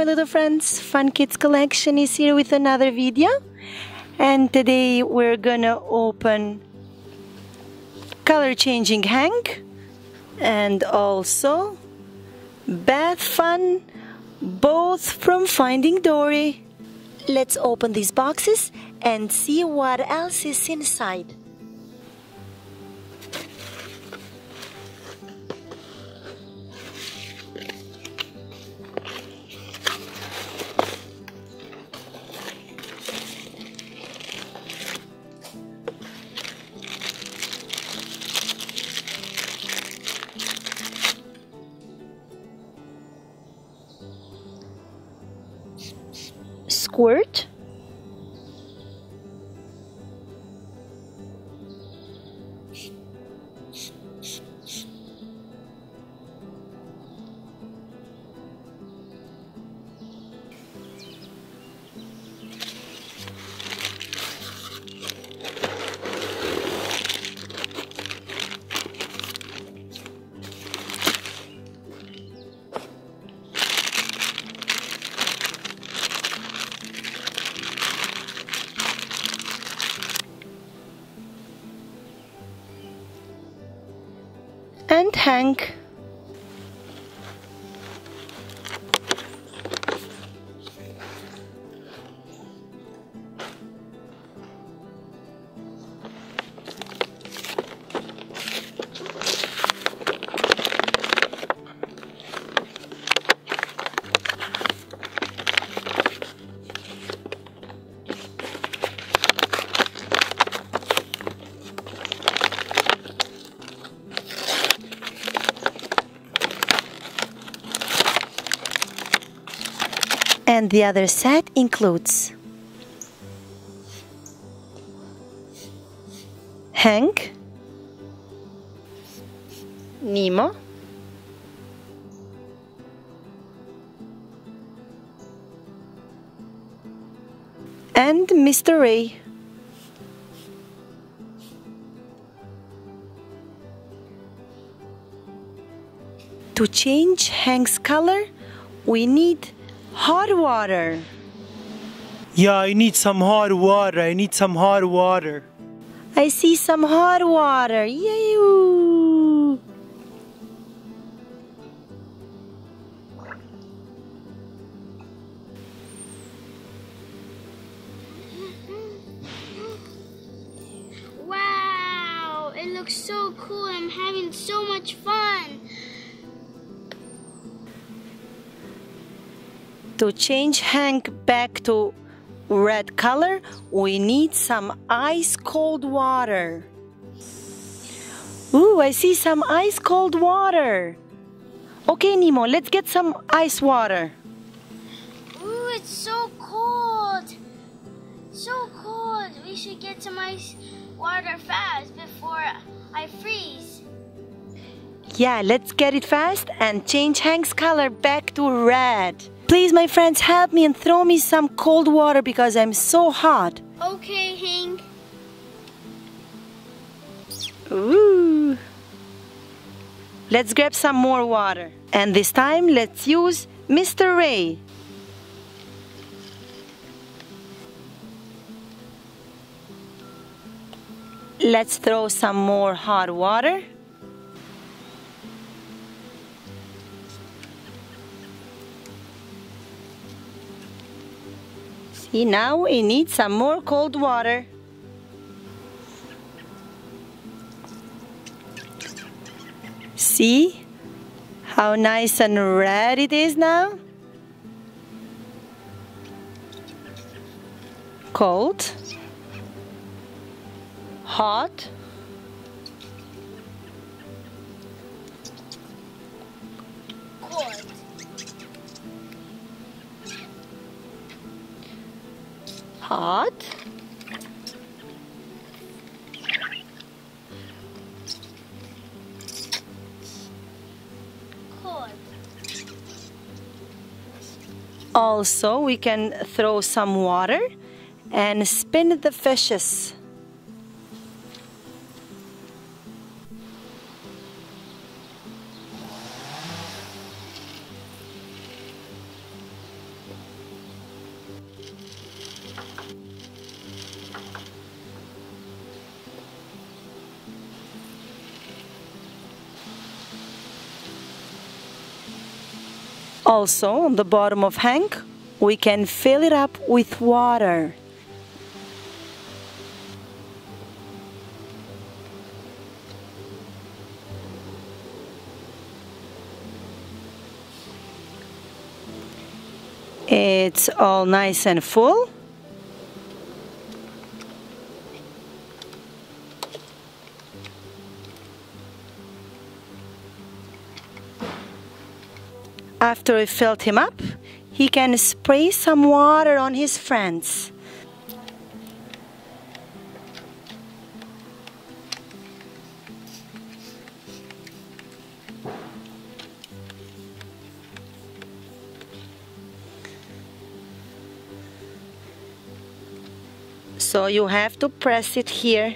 My little friends, Fun Kids Collection is here with another video and today we're gonna open color changing Hank and also Bath Fun both from Finding Dory. Let's open these boxes and see what else is inside. Squirt and Hank. And the other set includes Hank, Nemo, and Mr. Ray. To change Hank's color, we need hot water. Yeah, I need some hot water. I need some hot water. I see some hot water. Yay! Wow, To change Hank back to red color, we need some ice cold water. Ooh, I see some ice cold water. Okay, Nemo, let's get some ice water. Ooh, it's so cold. So cold. We should get some ice water fast before I freeze. Yeah, let's get it fast and change Hank's color back to red. Please, my friends, help me and throw me some cold water because I'm so hot. Okay, Hank. Ooh. Let's grab some more water. And this time, let's use Mr. Ray. Let's throw some more hot water. See, now we need some more cold water. See how nice and red it is now? Cold, hot, hot, Also, we can throw some water and spin the fishes. Also, on the bottom of Hank, we can fill it up with water. It's all nice and full. After I filled him up, he can spray some water on his friends. So you have to press it here.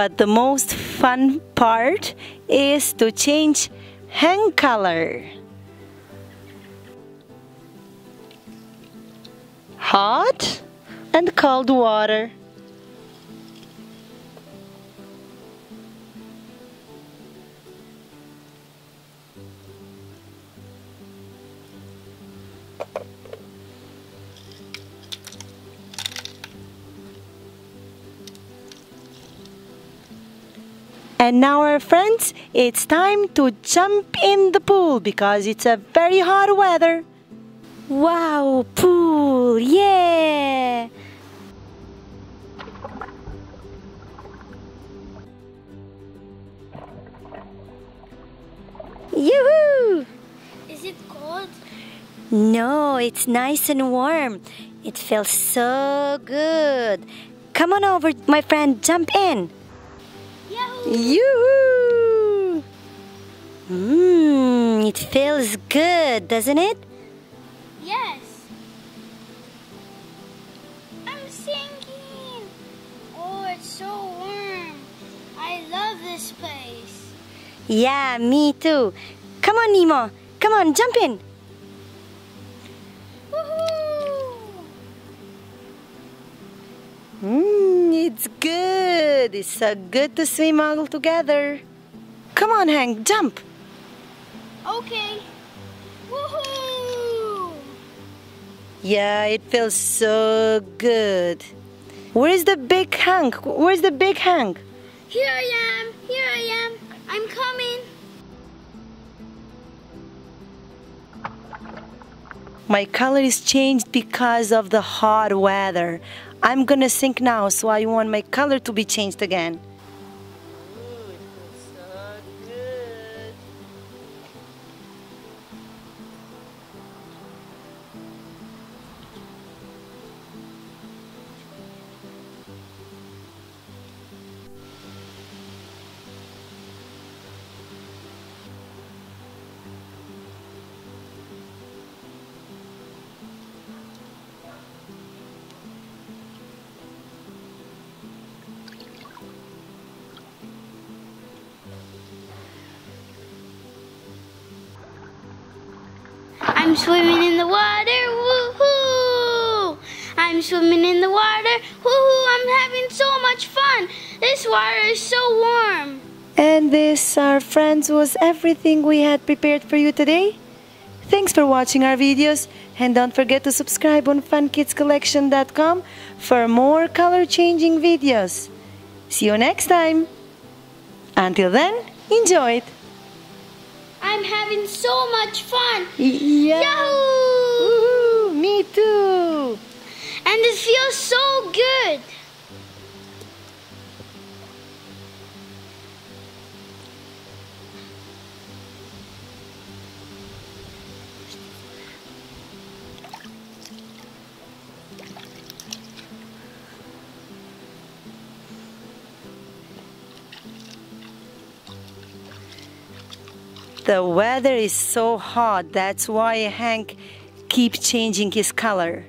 But the most fun part is to change Hank color. Hot and cold water. And now, our friends, it's time to jump in the pool because it's a very hot weather. Wow, pool, yeah! Yoo-hoo! Is it cold? No, it's nice and warm. It feels so good. Come on over, my friend, jump in. Yoo-hoo! Mmm, it feels good, doesn't it? Yes. I'm sinking. Oh, it's so warm. I love this place. Yeah, me too. Come on, Nemo. Come on, jump in. Good. It's so good to swim all together. Come on, Hank, jump. Okay. Woohoo! Yeah, it feels so good. Where's the big Hank? Where's the big Hank? Here I am. Here I am. I'm coming. My color is changed because of the hot weather. I'm gonna sink now, so I want my color to be changed again. I'm swimming in the water. Woohoo! I'm swimming in the water. Woohoo! I'm having so much fun. This water is so warm. And this, our friends, was everything we had prepared for you today. Thanks for watching our videos and don't forget to subscribe on funkidscollection.com for more color changing videos. See you next time. Until then, enjoy it. I'm having so much fun. Yeah. Yahoo! Me too. And it feels so good. The weather is so hot. That's why Hank keeps changing his color.